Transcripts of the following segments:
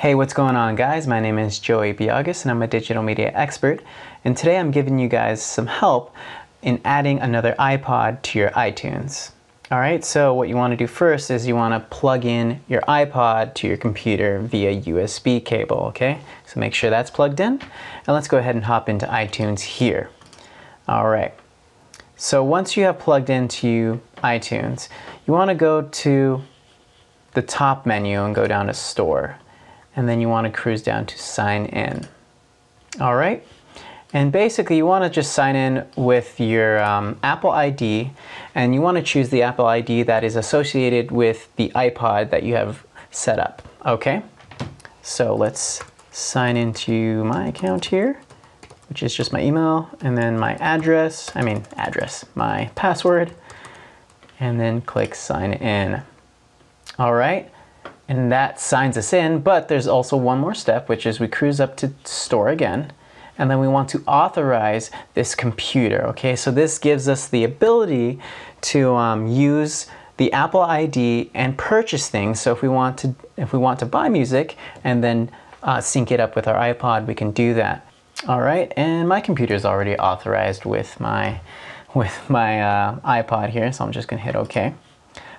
Hey, what's going on guys? My name is Joey Biagas and I'm a digital media expert. And today I'm giving you guys some help in adding another iPod to your iTunes. All right, so what you want to do first is you want to plug in your iPod to your computer via USB cable, okay? So make sure that's plugged in. And let's go ahead and hop into iTunes here. All right. So once you have plugged into iTunes, you want to go to the top menu and go down to Store. And then you want to cruise down to Sign In. All right. And basically you want to just sign in with your um, Apple ID and you want to choose the Apple ID that is associated with the iPod that you have set up. Okay. So let's sign into my account here which is just my email and then my address, I mean address, my password, and then click sign in. All right, and that signs us in, but there's also one more step, which is we cruise up to store again, and then we want to authorize this computer, okay? So this gives us the ability to um, use the Apple ID and purchase things. So if we want to, if we want to buy music and then uh, sync it up with our iPod, we can do that. All right, and my computer is already authorized with my with my uh, iPod here, so I'm just gonna hit OK.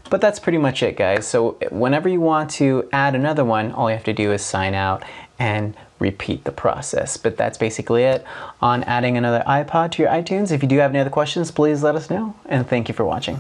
But that's pretty much it, guys. So whenever you want to add another one, all you have to do is sign out and repeat the process. But that's basically it on adding another iPod to your iTunes. If you do have any other questions, please let us know, and thank you for watching.